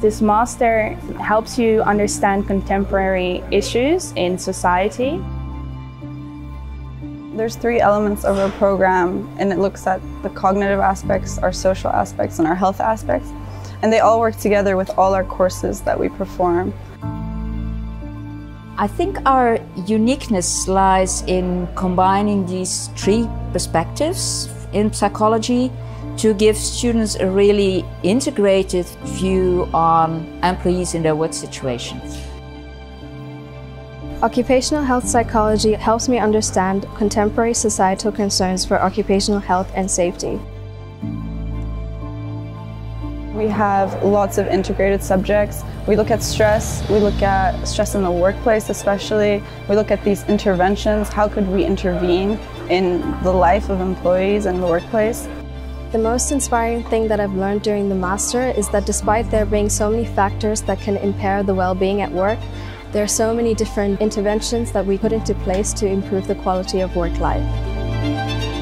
This master helps you understand contemporary issues in society. There's three elements of our program, and it looks at the cognitive aspects, our social aspects, and our health aspects. And they all work together with all our courses that we perform. I think our uniqueness lies in combining these three perspectives in psychology to give students a really integrated view on employees in their work situations. Occupational health psychology helps me understand contemporary societal concerns for occupational health and safety. We have lots of integrated subjects. We look at stress, we look at stress in the workplace especially. We look at these interventions, how could we intervene in the life of employees and the workplace. The most inspiring thing that I've learned during the master is that despite there being so many factors that can impair the well-being at work, there are so many different interventions that we put into place to improve the quality of work life.